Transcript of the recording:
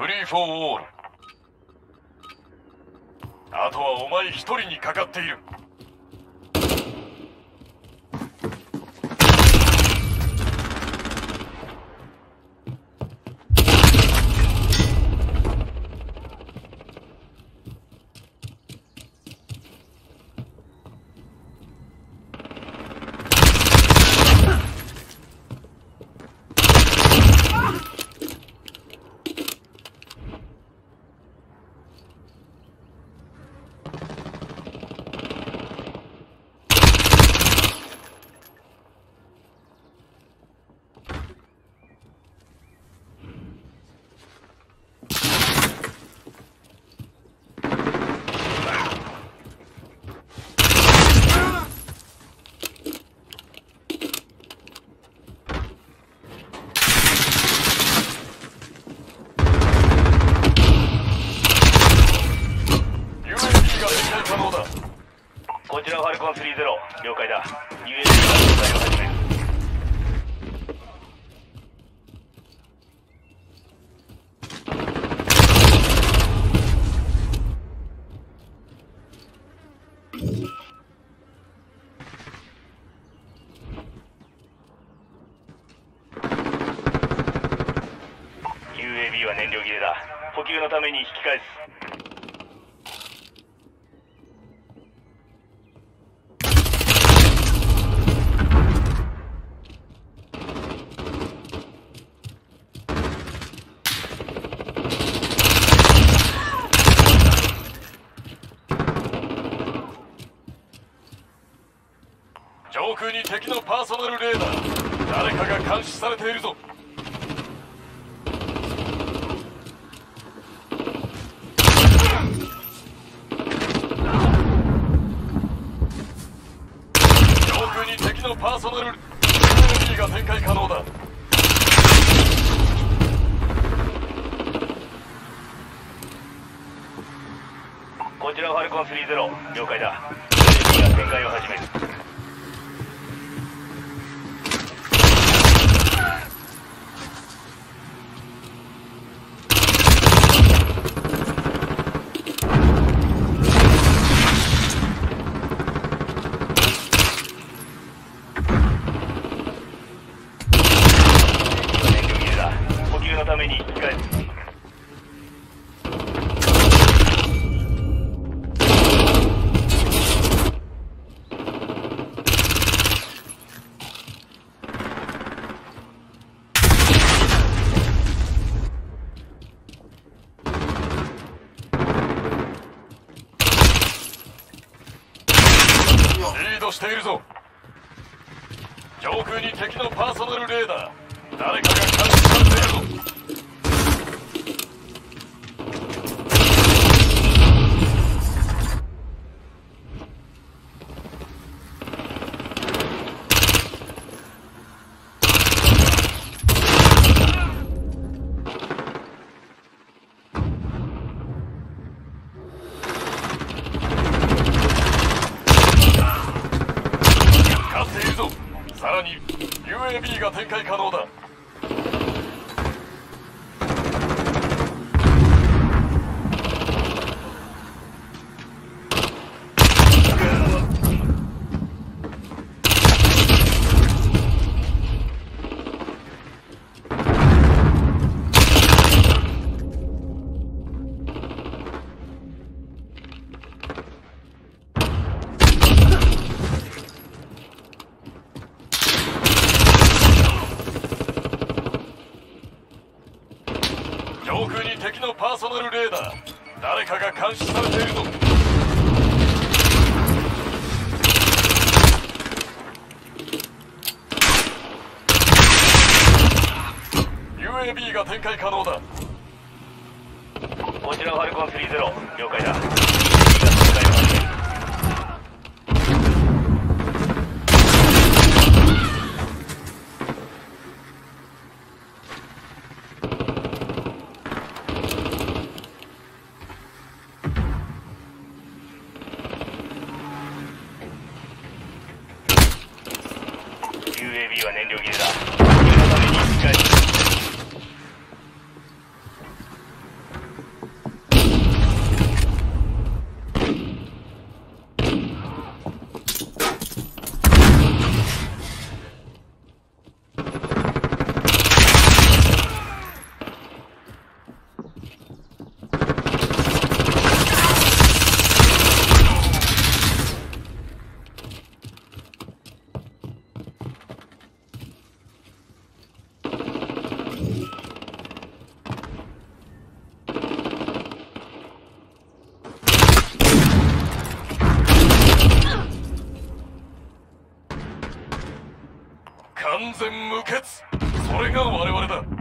フリーフォーオール。あとはお前一人にかかっているこちらファルコン30了解 UAV が搭載を始める UAB は燃料切れだ。補給のために引き返す上空に敵のパーソナルレーダー誰かが監視されているぞ。上空に敵のパーソナル UAV が展開可能だ。こちらファルコン30了解だ UAB が展開を始める燃料切れだ補給のために引き返すしているぞ。上空に敵のパーソナルレーダー。誰かが監視されているぞ勝っているぞさらに UAB が展開可能だ上のパーソナルレーダー。誰かが監視されているぞ。UAB が展開可能だ。こちらファルコン30了解だ。完全無欠。それが我々だ。